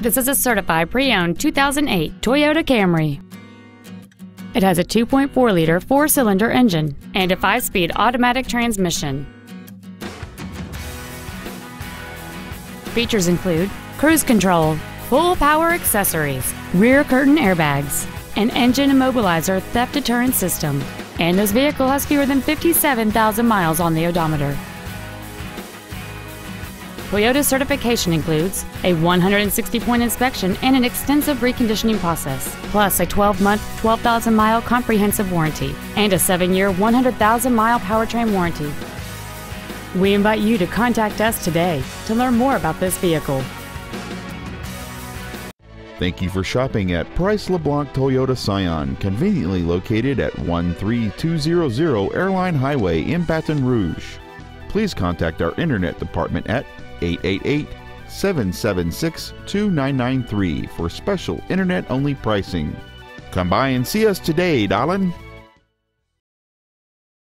This is a certified pre-owned 2008 Toyota Camry. It has a 2.4-liter four-cylinder engine and a five-speed automatic transmission. Features include cruise control, full power accessories, rear curtain airbags, an engine immobilizer theft deterrent system, and this vehicle has fewer than 57,000 miles on the odometer. Toyota's certification includes a 160-point inspection and an extensive reconditioning process, plus a 12-month, 12,000-mile comprehensive warranty and a 7-year, 100,000-mile powertrain warranty. We invite you to contact us today to learn more about this vehicle. Thank you for shopping at Price LeBlanc Toyota Scion, conveniently located at 13200 Airline Highway in Baton Rouge. Please contact our internet department at 888 776 2993 for special internet only pricing. Come by and see us today, darling.